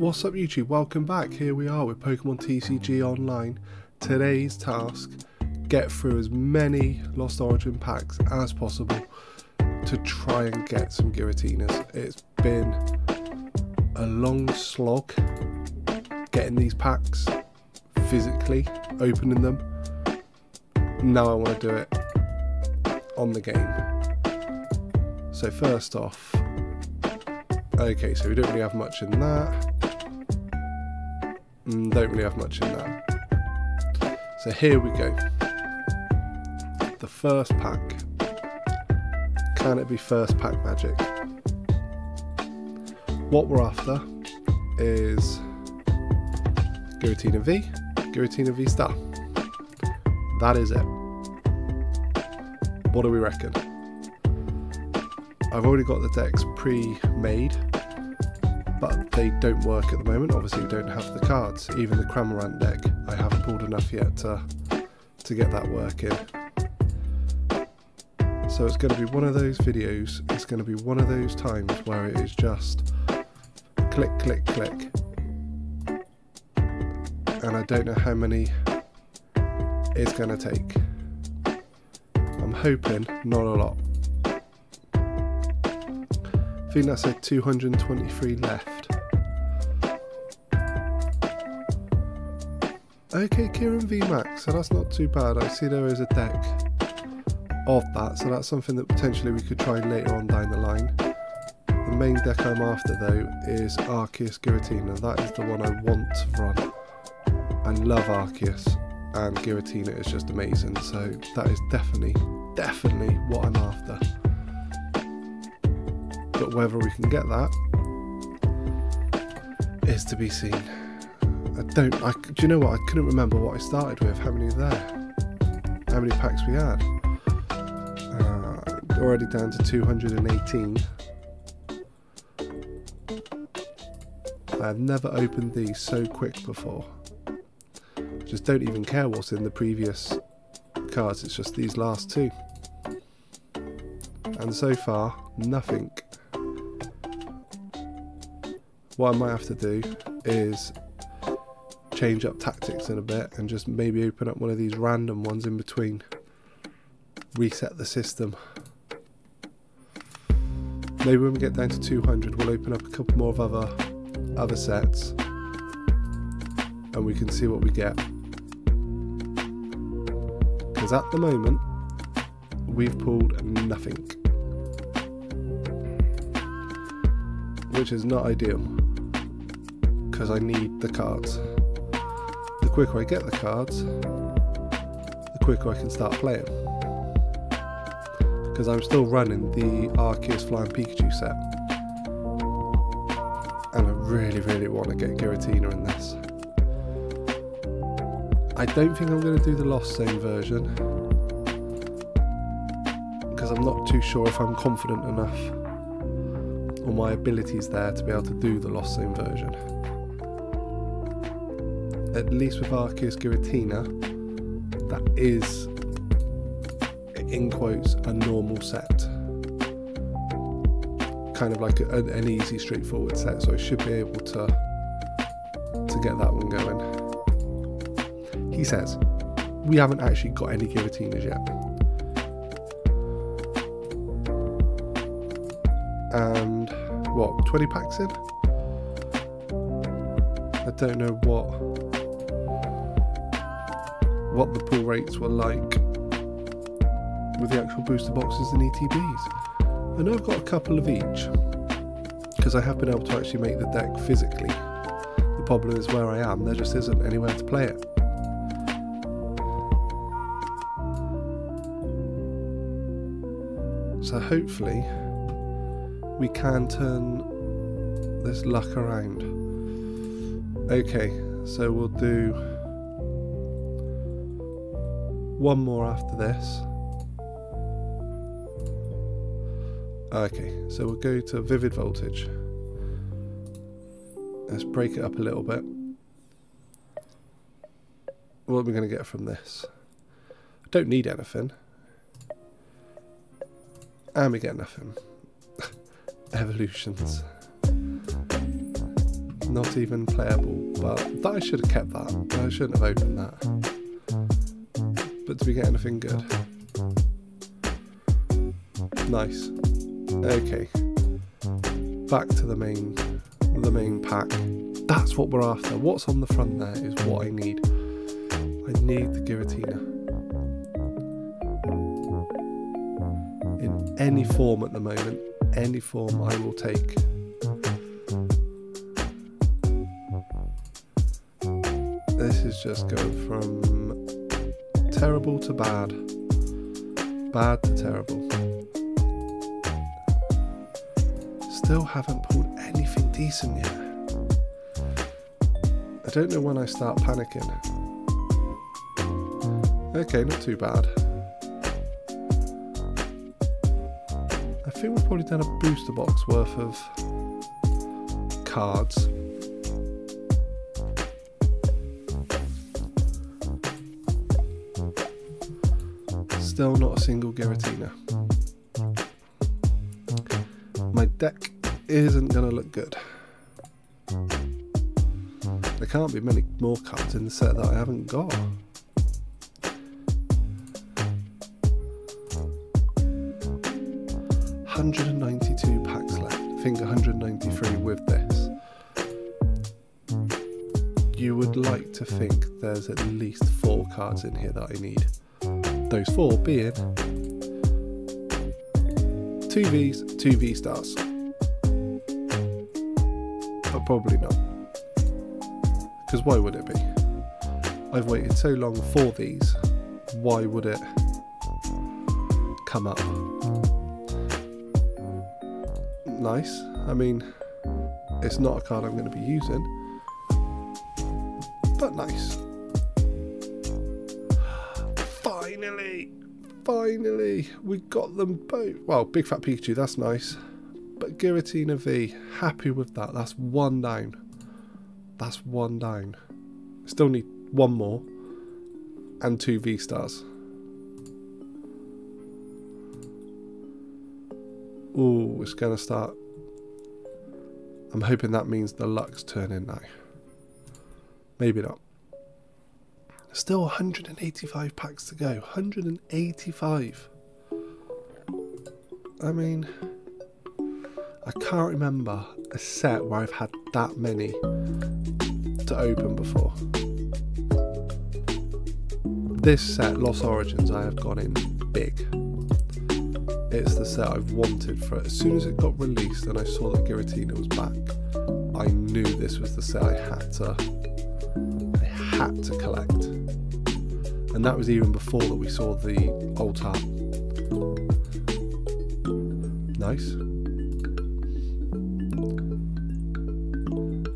What's up YouTube? Welcome back. Here we are with Pokemon TCG Online. Today's task, get through as many Lost Origin packs as possible to try and get some Giratinas. It's been a long slog getting these packs physically, opening them. Now I want to do it on the game. So first off, okay, so we don't really have much in that. Mm, don't really have much in that. So here we go. The first pack. Can it be first pack magic? What we're after is Giratina V, Giratina V Star. That is it. What do we reckon? I've already got the decks pre-made but they don't work at the moment. Obviously, we don't have the cards. Even the Cramorant deck, I haven't pulled enough yet to, to get that working. So it's going to be one of those videos, it's going to be one of those times where it is just click, click, click. And I don't know how many it's going to take. I'm hoping not a lot. I think that's a 223 left. Okay, Kyurem VMAX, so that's not too bad. I see there is a deck of that, so that's something that potentially we could try later on down the line. The main deck I'm after though is Arceus Giratina. That is the one I want to run. I love Arceus and Giratina is just amazing, so that is definitely, definitely what I'm after but whether we can get that is to be seen. I don't. I, do you know what? I couldn't remember what I started with. How many there? How many packs we had? Uh, already down to 218. I've never opened these so quick before. Just don't even care what's in the previous cards. It's just these last two. And so far, nothing what I might have to do is change up tactics in a bit and just maybe open up one of these random ones in between. Reset the system. Maybe when we get down to 200 we'll open up a couple more of other, other sets and we can see what we get. Because at the moment we've pulled nothing. Which is not ideal because I need the cards. The quicker I get the cards, the quicker I can start playing. Because I'm still running the Arceus Flying Pikachu set. And I really, really want to get Giratina in this. I don't think I'm going to do the Lost Zone version. Because I'm not too sure if I'm confident enough or my abilities there to be able to do the Lost Zone version at least with Arceus Giratina, that is, in quotes, a normal set. Kind of like a, an easy, straightforward set, so I should be able to to get that one going. He says, we haven't actually got any Giratinas yet. And what, 20 packs in? I don't know what what the pull rates were like with the actual booster boxes and ETBs. I know I've got a couple of each because I have been able to actually make the deck physically. The problem is where I am, there just isn't anywhere to play it. So hopefully we can turn this luck around. Okay, so we'll do one more after this. Okay, so we'll go to Vivid Voltage. Let's break it up a little bit. What are we going to get from this? I don't need anything. And we get nothing. Evolutions. not even playable, but I should have kept that. I shouldn't have opened that. But did we get anything good? Nice. Okay. Back to the main the main pack. That's what we're after. What's on the front there is what I need. I need the Giratina. In any form at the moment, any form I will take. This is just going from terrible to bad. Bad to terrible. Still haven't pulled anything decent yet. I don't know when I start panicking. Okay, not too bad. I think we've probably done a booster box worth of cards. Still not a single Giratina. My deck isn't going to look good. There can't be many more cards in the set that I haven't got. Hundred and ninety-two packs left. I think 193 with this. You would like to think there's at least four cards in here that I need. Those four being two Vs, two V stars. But probably not. Because why would it be? I've waited so long for these, why would it come up? Nice. I mean, it's not a card I'm going to be using, but nice. Finally! We got them both. Well, Big Fat Pikachu, that's nice. But Giratina V, happy with that. That's one down. That's one down. Still need one more. And two V stars. Ooh, it's going to start. I'm hoping that means the luck's turning now. Maybe not. Still 185 packs to go. 185. I mean, I can't remember a set where I've had that many to open before. This set, Lost Origins, I have gone in big. It's the set I've wanted for it. As soon as it got released and I saw that Giratina was back, I knew this was the set I had to I had to collect. And that was even before that we saw the old art. Nice.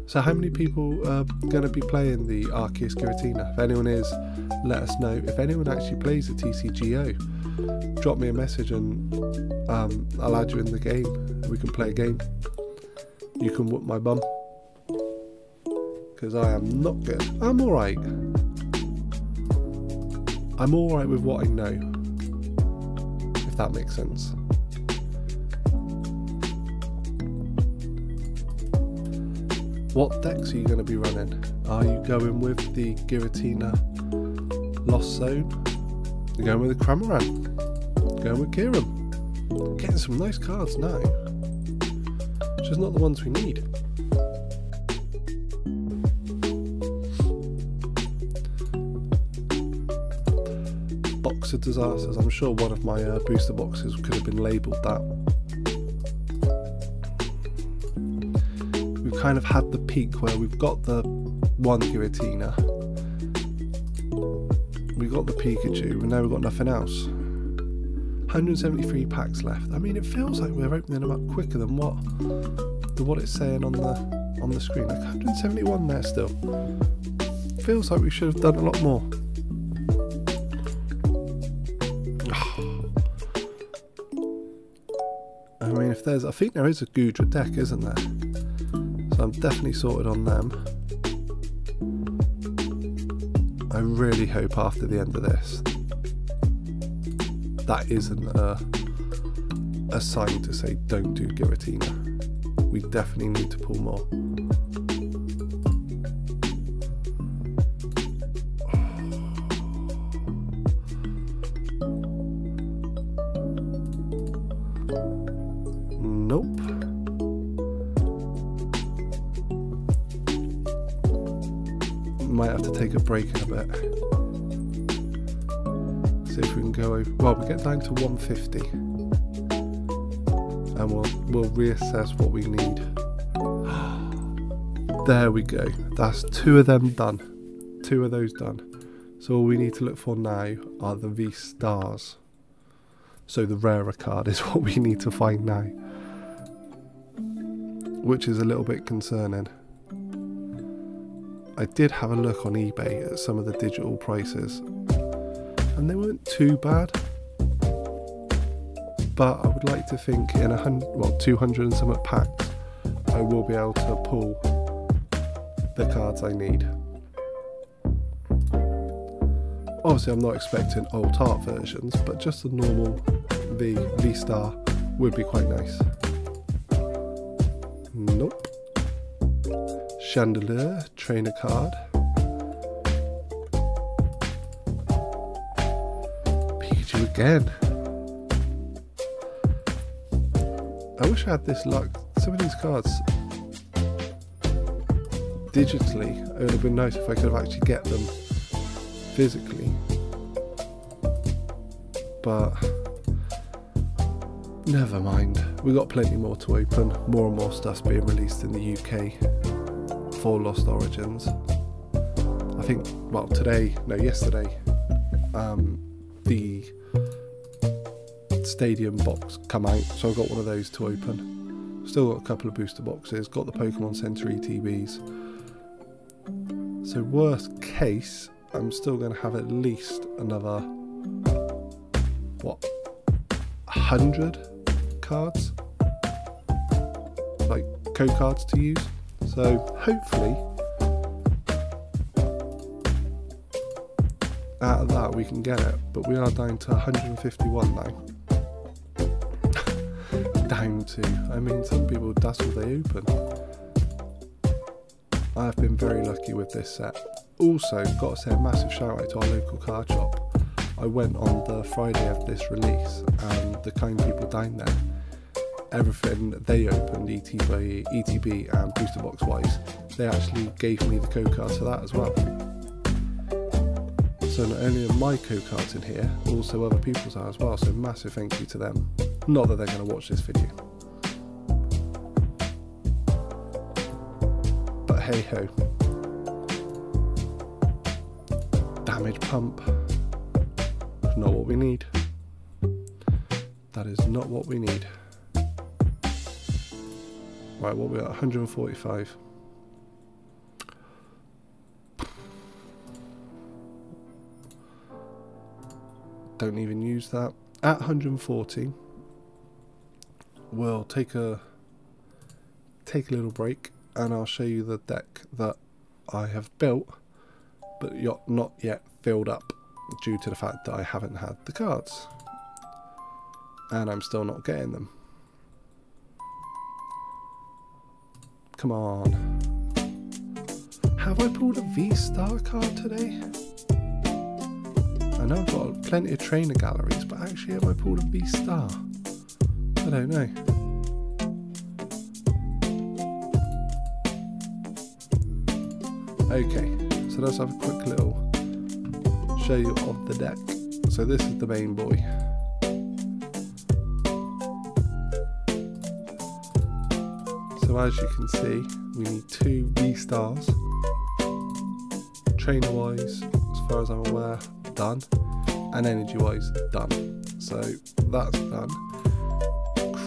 So how many people are going to be playing the Arceus Giratina? If anyone is, let us know. If anyone actually plays the TCGO, drop me a message and um, I'll add you in the game. We can play a game. You can whoop my bum. Because I am not good. I'm alright. I'm alright with what I know. If that makes sense. What decks are you going to be running? Are you going with the Giratina Lost Zone? You're going with the Cramorant? Going with Kyurem? Getting some nice cards now. Just not the ones we need. Of Disasters. I'm sure one of my uh, booster boxes could have been labelled that. We've kind of had the peak where we've got the one Giratina, we got the Pikachu, and now we've got nothing else. 173 packs left. I mean, it feels like we're opening them up quicker than what the what it's saying on the on the screen. Like 171 there still. Feels like we should have done a lot more. I think there is a Goodra deck, isn't there? So I'm definitely sorted on them. I really hope after the end of this that isn't a, a sign to say don't do Giratina. We definitely need to pull more. Take a break in a bit. See if we can go over. Well, we get down to 150, and we'll we'll reassess what we need. There we go. That's two of them done. Two of those done. So all we need to look for now are the V stars. So the rarer card is what we need to find now. Which is a little bit concerning. I did have a look on eBay at some of the digital prices and they weren't too bad. But I would like to think in a hundred, well, 200 and some packs, I will be able to pull the cards I need. Obviously, I'm not expecting old art versions, but just a normal V V Star would be quite nice. Chandelier, trainer card. Pikachu again. I wish I had this luck. Some of these cards digitally, it would have been nice if I could have actually get them physically. But never mind. we've got plenty more to open. More and more stuff's being released in the UK for Lost Origins. I think, well, today, no, yesterday, um, the stadium box come out, so I got one of those to open. Still got a couple of booster boxes, got the Pokemon Center ETBs, so worst case, I'm still going to have at least another, what, 100 cards? Like code cards to use. So hopefully, out of that we can get it. But we are down to 151 now. down to, I mean some people, that's what they open. I've been very lucky with this set. Also, got to say a massive shout out to our local car shop. I went on the Friday of this release, and the kind people down there, everything they opened, ETB, ETB and booster box wise, they actually gave me the code cards for that as well. So not only are my code cards in here, also other people's are as well. So massive thank you to them. Not that they're going to watch this video. But hey ho. Damage pump. Not what we need. That is not what we need. Right, what we got? 145. Don't even use that. At 140, we'll take a take a little break and I'll show you the deck that I have built but not yet filled up due to the fact that I haven't had the cards and I'm still not getting them come on have I pulled a V-Star card today? I know I've got plenty of trainer galleries but actually have I pulled a V-Star? I don't know Okay, so let's have a quick little show you of the deck. So this is the main boy. So as you can see, we need two V stars. Trainer wise, as far as I'm aware, done. And energy wise, done. So that's done.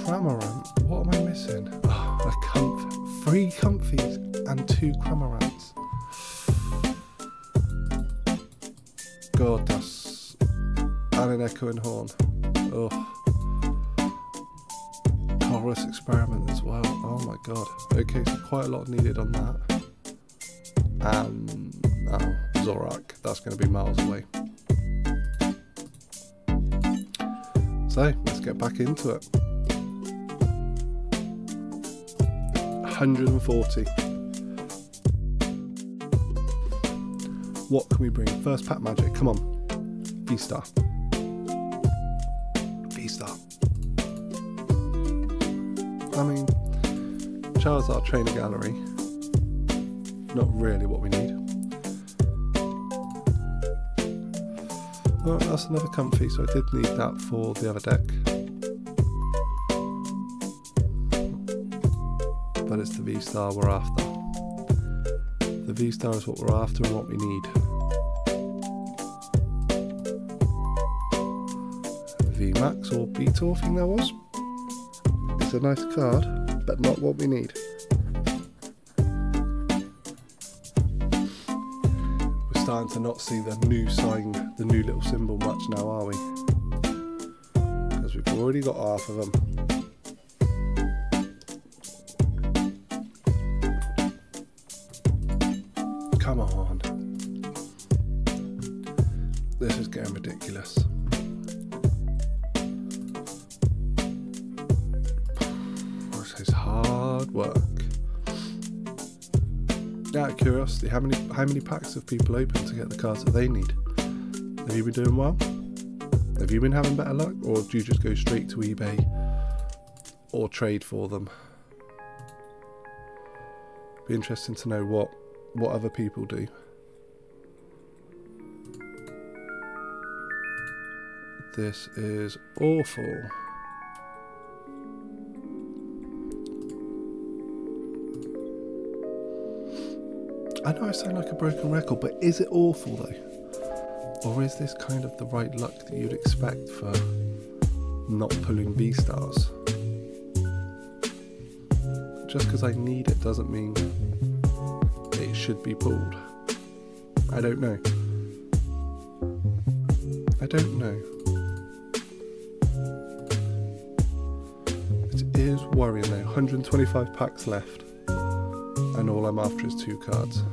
Cramorant, what am I missing? Oh, a comf three Comfeys and two Cramorants. Gotas. And an echoing horn. Oh. Colress experiment as well. Oh my god. Okay, so quite a lot needed on that. Um, oh, Zoroark. That's going to be miles away. So, let's get back into it. 140. What can we bring? First pack magic. Come on. V-Star. V-Star. I mean, Charles Trainer Gallery, not really what we need. Alright, that's another Comfey, so I did need that for the other deck. But it's the V-Star we're after. The V-Star is what we're after and what we need. V Max Orbeetle, I think there was. It's a nice card, but not what we need. We're starting to not see the new sign, the new little symbol much now, are we? Because we've already got half of them. How many packs have people opened to get the cards that they need? Have you been doing well? Have you been having better luck, or do you just go straight to eBay or trade for them? Be interesting to know what what other people do. This is awful. I know I sound like a broken record, but is it awful though? Or is this kind of the right luck that you'd expect for not pulling V stars? Just because I need it doesn't mean it should be pulled. I don't know. I don't know. It is worrying though. 125 packs left and all I'm after is two cards.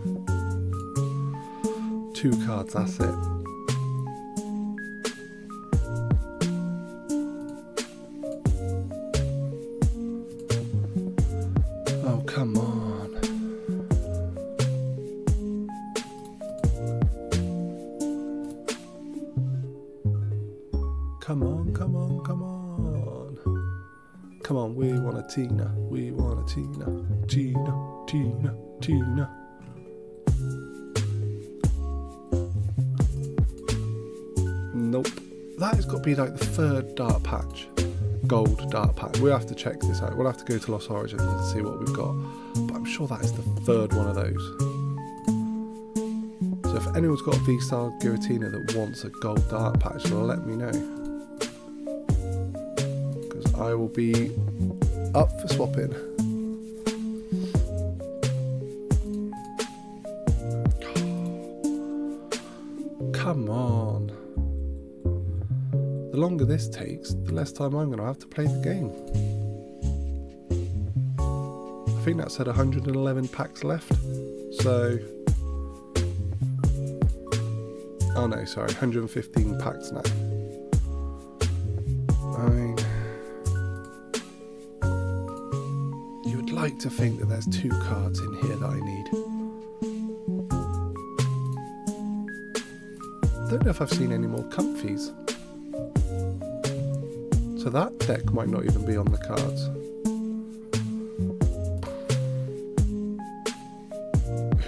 Two cards, that's it. Oh, come on. Come on, come on, come on. Come on, we want a Tina. We want a Tina. Tina, Tina, Tina. Nope. That has got to be like the third dark patch. Gold dark patch. We'll have to check this out. We'll have to go to Lost Origins and see what we've got. But I'm sure that is the third one of those. So if anyone's got a V-Star Giratina that wants a gold dark patch, let me know. Because I will be up for swapping. Longer this takes, the less time I'm going to have to play the game. I think that said 111 packs left. So. Oh no, sorry, 115 packs now. I mean. You would like to think that there's two cards in here that I need. Don't know if I've seen any more Comfeys. So that deck might not even be on the cards.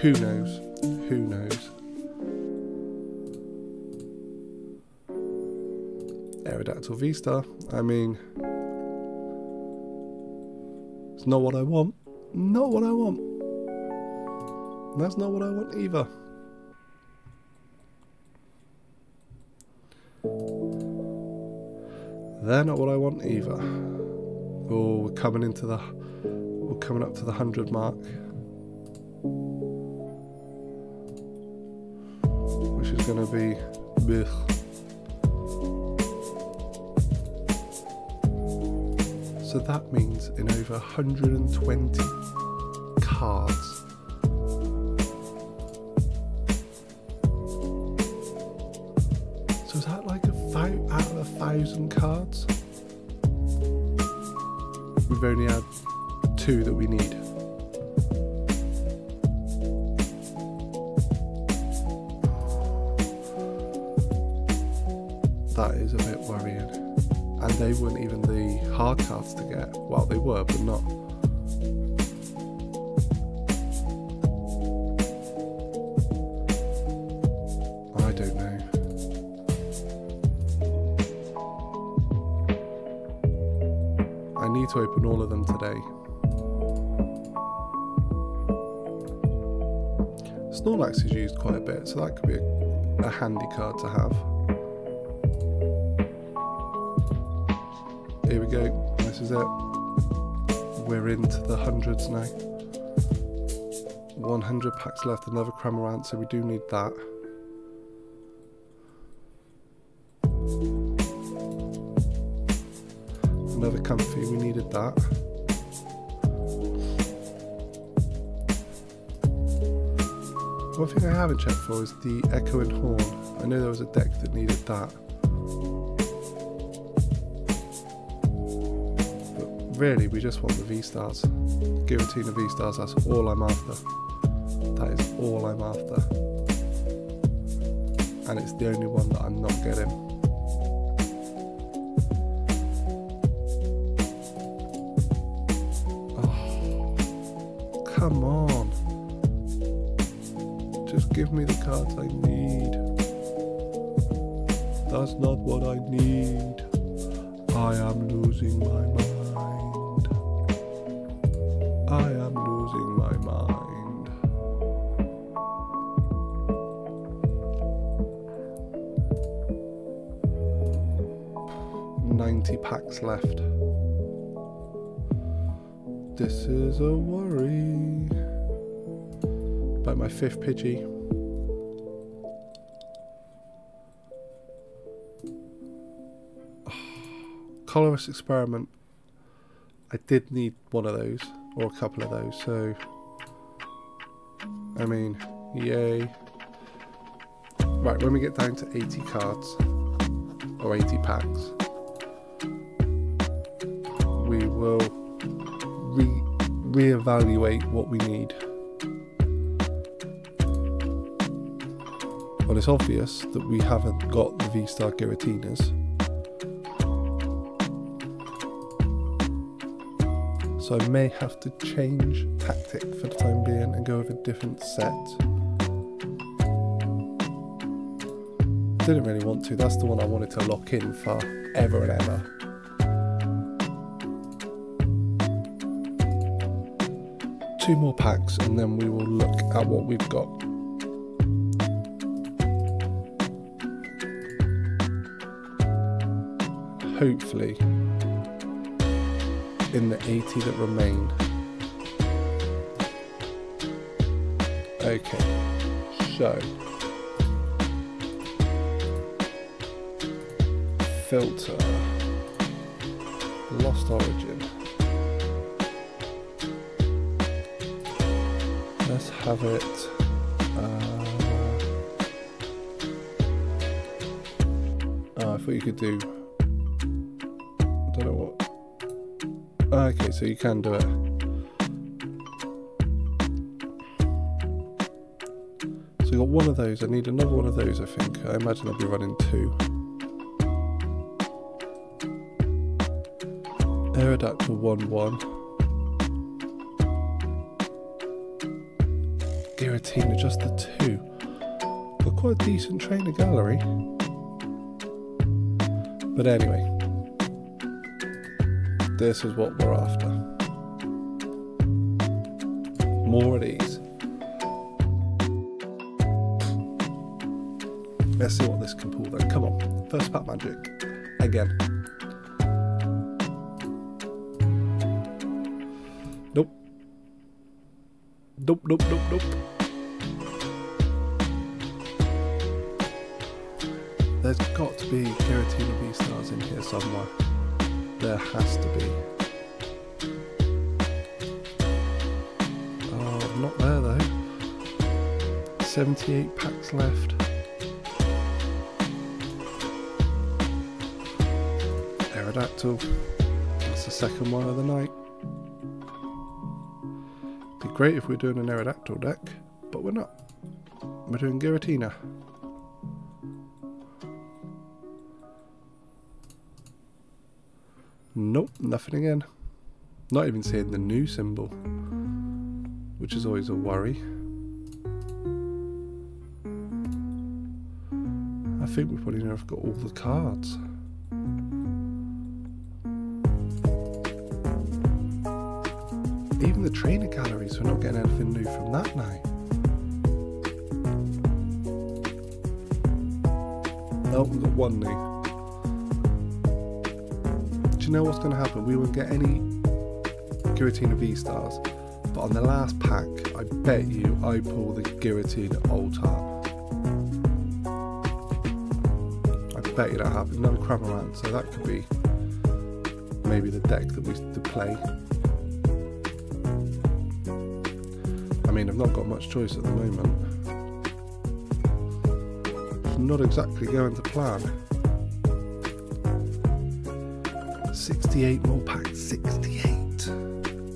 Who knows? Who knows? Aerodactyl V-Star. I mean, it's not what I want. Not what I want. That's not what I want either. They're not what I want either. Oh, we're coming into the, we're coming up to the hundred mark, which is going to be, blech. So that means in over 120 cards. We've only had two that we need. That is a bit worrying. And they weren't even the hard cards to get. Well, they were, but not. All of them today. Snorlax is used quite a bit, so that could be a, a handy card to have. Here we go, this is it. We're into the hundreds now. 100 packs left, another Cramorant, so we do need that. Another Comfey, we needed that. One thing I haven't checked for is the Echoing Horn. I know there was a deck that needed that. But really, we just want the V-Stars. Giratina V-Stars, that's all I'm after. That is all I'm after. And it's the only one that I'm not getting. Give me the cards I need. That's not what I need. I am losing my mind. I am losing my mind. Ninety packs left. This is a worry about my fifth Pidgey. Colress's Experiment. I did need one of those, or a couple of those, so... I mean, yay. Right, when we get down to 80 cards, or 80 packs, we will re reevaluate what we need. Well, it's obvious that we haven't got the V-Star Giratinas. So I may have to change tactic for the time being and go with a different set. Didn't really want to, that's the one I wanted to lock in for ever and ever. Two more packs and then we will look at what we've got. hopefully in the 80 that remain. Okay, so filter lost origin. Let's have it. Uh, oh, I thought you could do so you can do it. So I got one of those. I need another one of those, I think. I imagine I'll be running two. Aerodactyl 1 1. Giratina, just the two. Got quite a decent trainer gallery. But anyway, this is what we're after. More of these. Let's see what this can pull then. Come on. First pack magic. Again. Nope. Nope, nope, nope, nope. There's got to be Giratina V-Stars in here somewhere. There has to be. Oh, not there though. 78 packs left. Aerodactyl. That's the second one of the night. Be great if we are doing an Aerodactyl deck, but we're not. We're doing Giratina. Nope, nothing again. Not even seeing the new symbol, which is always a worry. I think we've probably never got all the cards. Even the trainer galleries. We're not getting anything new from that now. Oh, we've got one new. You know what's going to happen? We won't get any Giratina V-Stars, but on the last pack, I bet you I pull the Giratina Alt-Art. I bet you that happened. No Cramorant, so that could be maybe the deck that we to play. I mean, I've not got much choice at the moment. It's not exactly going to plan. 68 more packs, 68.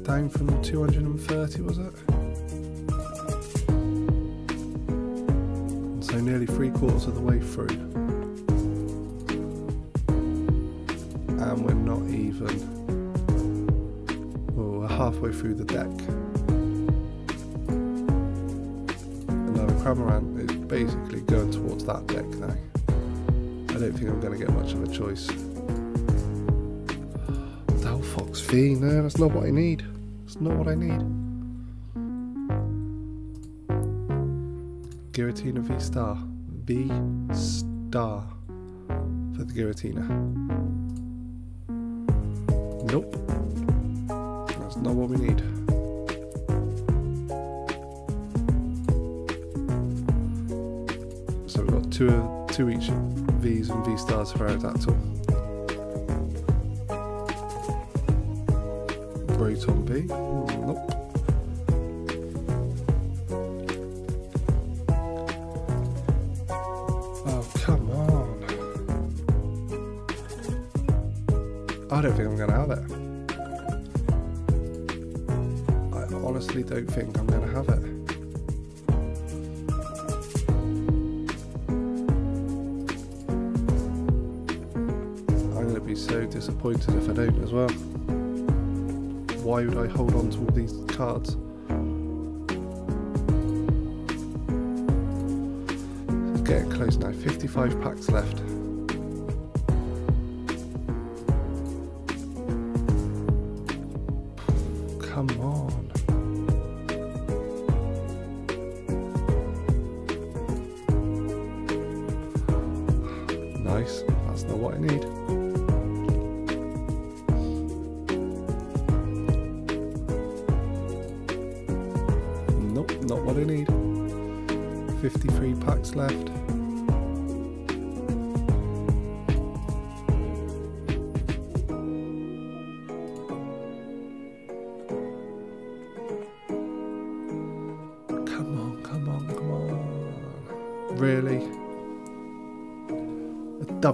Down from 230, was it? So nearly three quarters of the way through. And we're not even. Oh, we're halfway through the deck. Another Cramorant is basically going towards that deck now. I don't think I'm going to get much of a choice. No, that's not what I need. That's not what I need. Giratina V Star. V Star for the Giratina. Nope. That's not what we need. So we've got two, two each Vs and V stars for our Aerodactyl. Be so disappointed if I don't as well. Why would I hold on to all these cards? Getting close now. 55 packs left.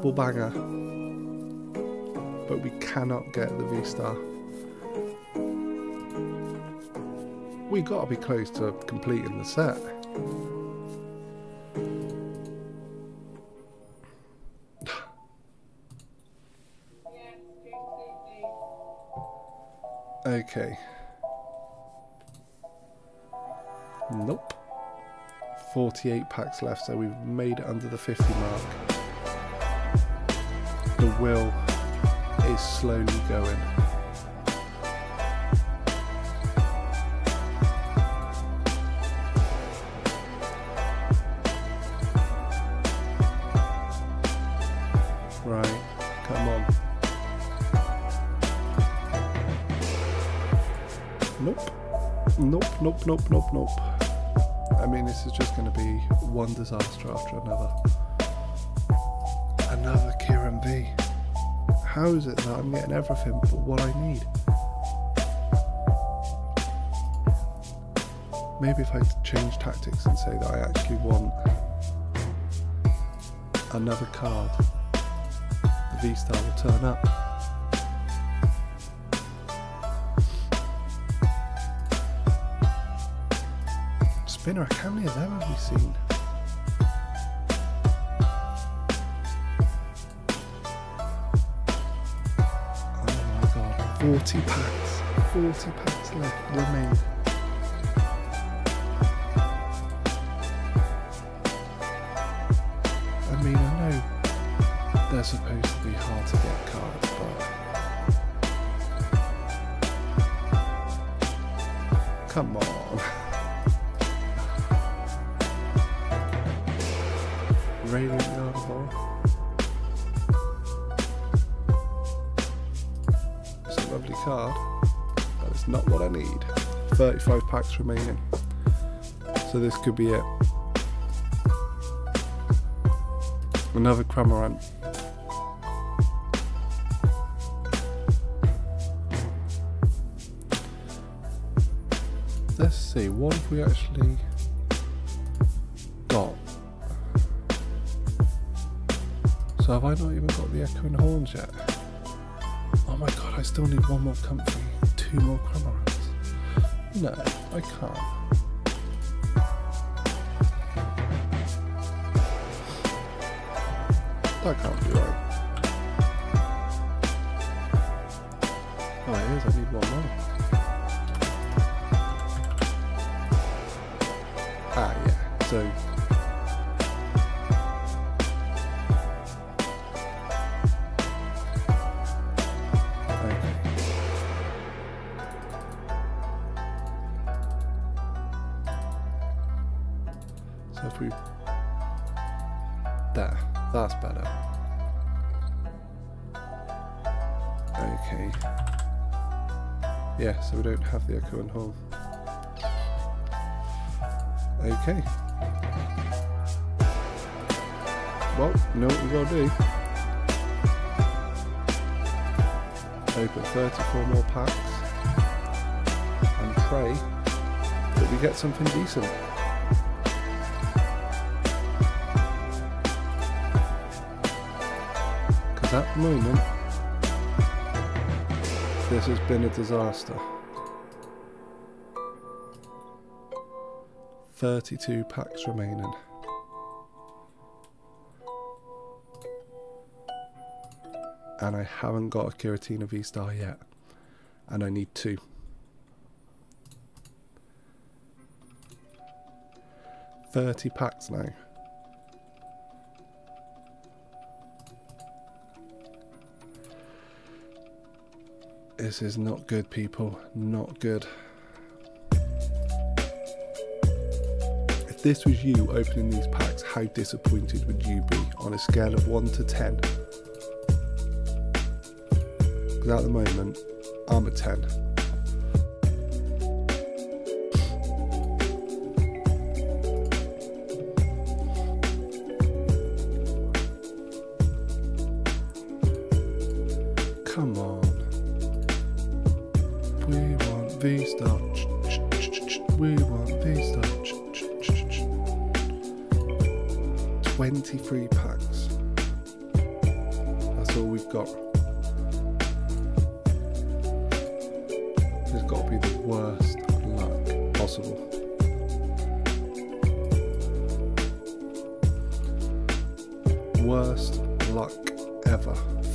Double banger. But we cannot get the V Star. We gotta be close to completing the set. Okay. Nope. 48 packs left, so we've made it under the 50 mark. The will is slowly going. Right, come on. Nope. Nope, nope, nope, nope, nope. I mean, this is just going to be one disaster after another. Another How is it that I'm getting everything but what I need? Maybe if I change tactics and say that I actually want another card, the V Star will turn up. Spinner, how many of them have we seen? 40 packs. 40 packs left remain. I mean, I know they're supposed to be hard to get cards, but Come on. Radiant Gardevoir. Card, but not what I need. 35 packs remaining. So this could be it. Another Cramorant. Let's see, what have we actually got? So have I not even got the Echoing Horns yet? I still need one more Comfey, two more Cramorants. No, I can't. That can't be right. Oh, it is, I need one more. Ah, yeah. So. And home. Okay. Well, know what we gotta do. Open 34 more packs and pray that we get something decent. Because at the moment, this has been a disaster. 32 packs remaining. And I haven't got a Giratina V Star yet. And I need two. Thirty packs now. This is not good, people. Not good. This was you opening these packs, how disappointed would you be on a scale of 1 to 10? Because at the moment, I'm a 10.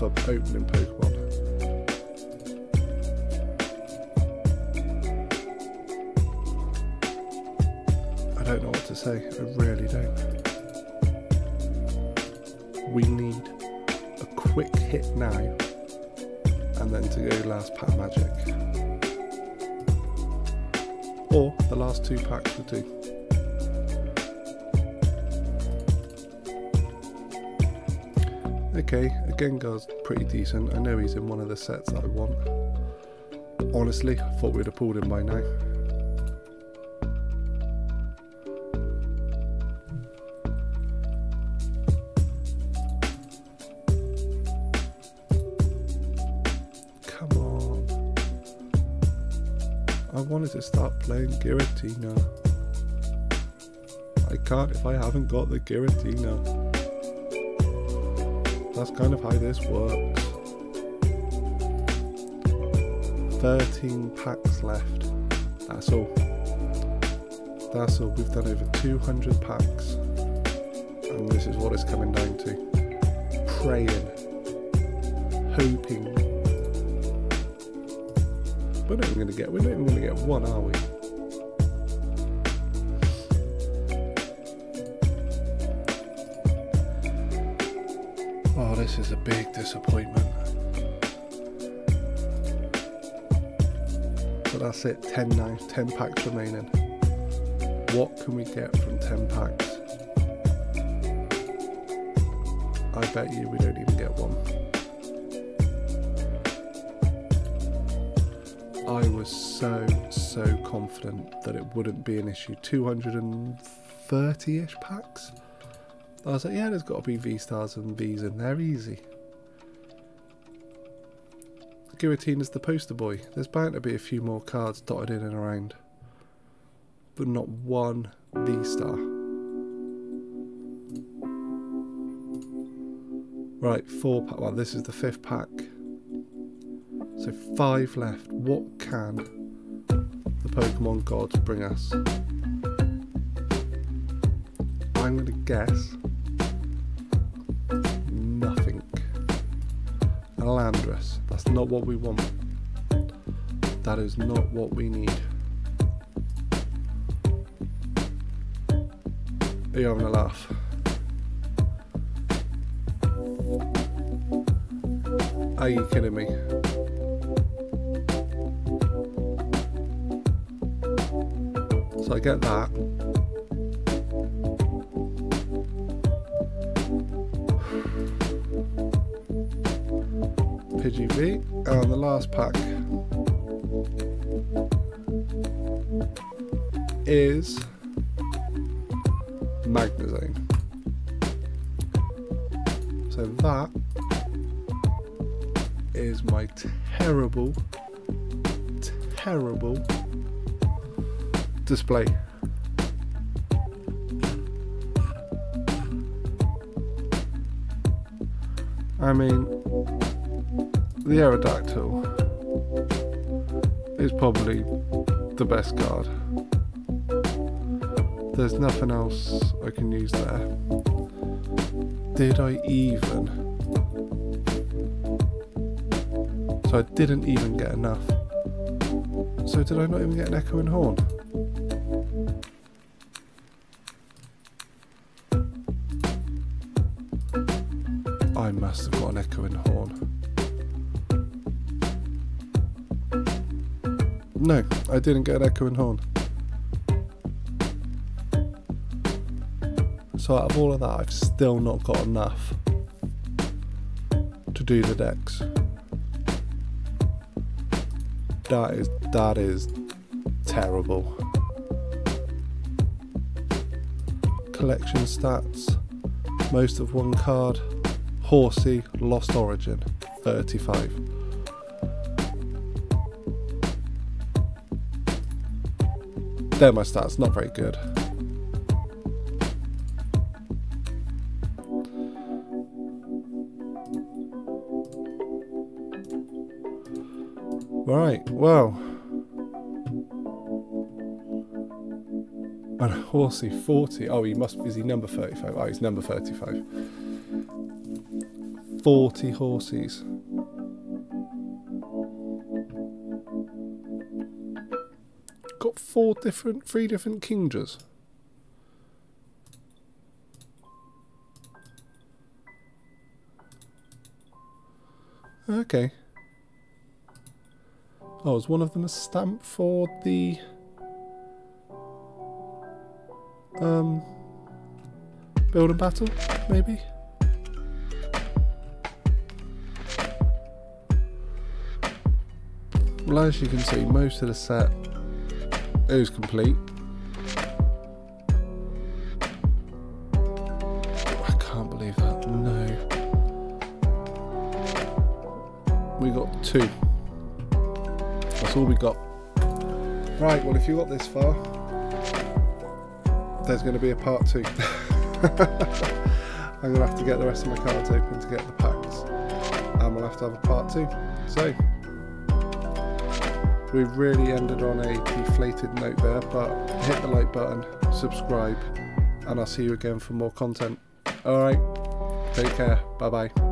For opening Pokemon. I don't know what to say. I really don't. We need a quick hit now and then to go last pack magic. Or the last two packs would do. Okay, again, Gengar's pretty decent. I know he's in one of the sets that I want. Honestly, I thought we'd have pulled him by now. Come on. I wanted to start playing Giratina. I can't if I haven't got the Giratina. That's kind of how this works. 13 packs left. That's all. That's all. We've done over 200 packs. And this is what it's coming down to. Praying. Hoping. We're not even gonna get we're not even gonna get one, are we? This is a big disappointment. The that's it. 10 now. 10 packs remaining. What can we get from 10 packs? I bet you we don't even get one. I was so, so confident that it wouldn't be an issue. 230 ish packs? I was like, yeah, there's got to be V stars and Vs in there, easy. Giratina is the poster boy. There's bound to be a few more cards dotted in and around. But not one V star. Right, four pack. Well, this is the fifth pack. So five left. What can the Pokemon gods bring us? I'm going to guess A Landorus. That's not what we want. That is not what we need. Are you having a laugh? Are you kidding me? So I get that. Pidgey and oh, the last pack is Magnezone. So that is my terrible, terrible display. I mean, the Aerodactyl is probably the best card. There's nothing else I can use there. Did I even? So I didn't even get enough. So did I not even get an echo echoing horn? I must have got an echo echoing horn. No, I didn't get an echoing horn. So out of all of that, I've still not got enough to do the dex. That is that is terrible. Collection stats, most of one card, Horsea, Lost Origin, 35. They're my stats, not very good. Right, well. And Horsea 40. Oh, he must is he number 35? Oh, he's number 35. 40 horses. Got four different, three different Kingdras. Okay. Oh, is one of them a stamp for the um build and battle, maybe? Well, as you can see, most of the set is complete. I can't believe that. No. We got two. That's all we got. Right, well, if you got this far, there's going to be a part two. I'm going to have to get the rest of my cards open to get the packs, and we'll have to have a part two. So, we've really ended on a deflated note there, but hit the like button, subscribe, and I'll see you again for more content. Alright, take care, bye bye.